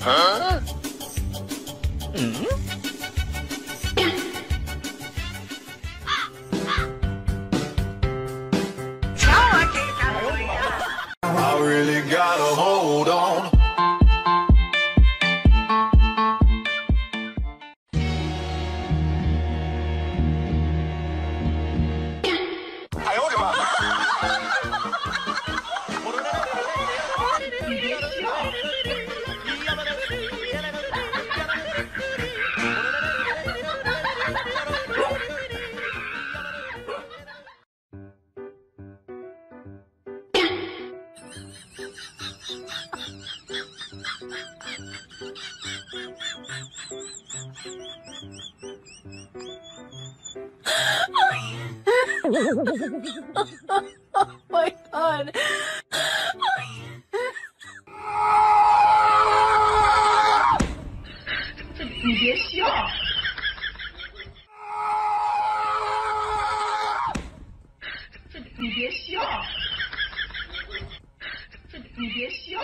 Huh? Mm hmm? 啊！我的天！这你别笑！这！你别笑！